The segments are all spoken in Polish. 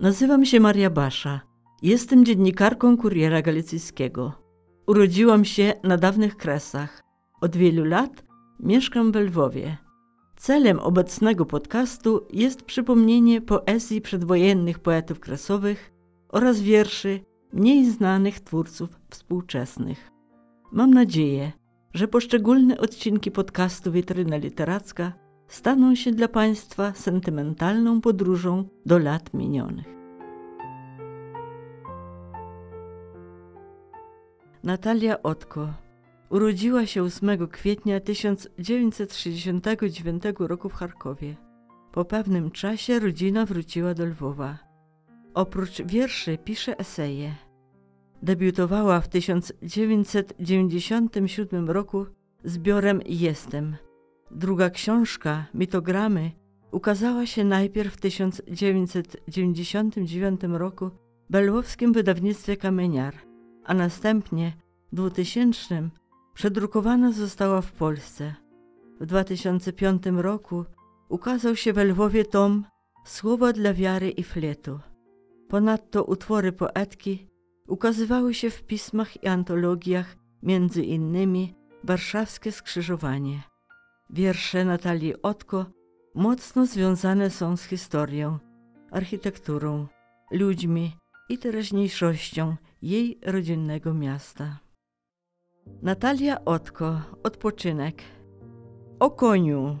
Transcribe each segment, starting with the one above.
Nazywam się Maria Basza. Jestem dziennikarką Kuriera Galicyjskiego. Urodziłam się na dawnych Kresach. Od wielu lat mieszkam w Lwowie. Celem obecnego podcastu jest przypomnienie poezji przedwojennych poetów kresowych oraz wierszy mniej znanych twórców współczesnych. Mam nadzieję, że poszczególne odcinki podcastu Witryna Literacka staną się dla Państwa sentymentalną podróżą do lat minionych. Natalia Otko urodziła się 8 kwietnia 1969 roku w Charkowie. Po pewnym czasie rodzina wróciła do Lwowa. Oprócz wierszy pisze eseje. Debiutowała w 1997 roku zbiorem Jestem. Druga książka, Mitogramy, ukazała się najpierw w 1999 roku w belłowskim wydawnictwie Kamieniar, a następnie w 2000 przedrukowana została w Polsce. W 2005 roku ukazał się we Lwowie tom Słowa dla wiary i fletu. Ponadto utwory poetki ukazywały się w pismach i antologiach, między innymi Warszawskie Skrzyżowanie. Wiersze Natalii Otko mocno związane są z historią, architekturą, ludźmi i teraźniejszością jej rodzinnego miasta. Natalia Otko, odpoczynek. O koniu,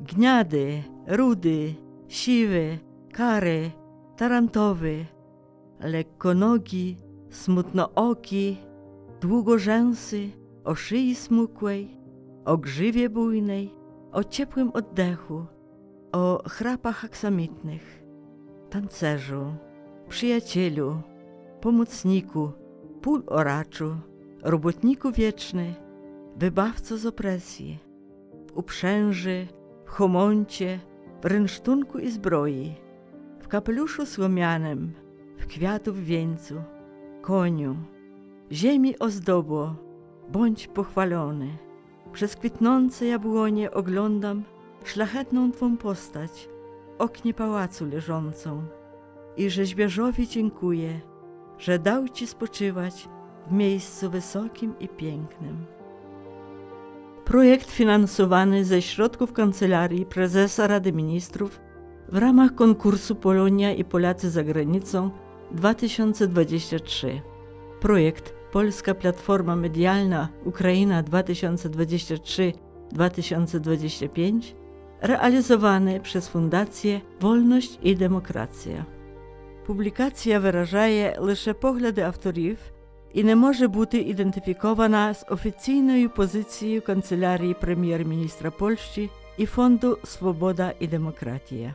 gniady, rudy, siwy, kary, tarantowy, lekkonogi, smutnooki, długorzęsy, o szyi smukłej, o grzywie bujnej, o ciepłym oddechu, o chrapach aksamitnych, tancerzu, przyjacielu, pomocniku, póloraczu, robotniku wieczny, wybawco z opresji, w uprzęży, w homoncie, w rynsztunku i zbroi, w kapeluszu słomianym, w kwiatów wieńcu, koniu, ziemi ozdobo, bądź pochwalony. Przez kwitnące jabłonie oglądam szlachetną Twą postać, oknie pałacu leżącą i rzeźbiarzowi dziękuję, że dał Ci spoczywać w miejscu wysokim i pięknym. Projekt finansowany ze środków Kancelarii Prezesa Rady Ministrów w ramach konkursu Polonia i Polacy za granicą 2023. Projekt Polska Platforma Medialna Ukraina 2023-2025 realizowany przez Fundację Wolność i Demokracja. Publikacja виражає лише погляди авторів і не може бути ідентифікована з офіційною позицією Канцелярії прем'єр-міністра Польщі і Фонду Свобода і Демократія.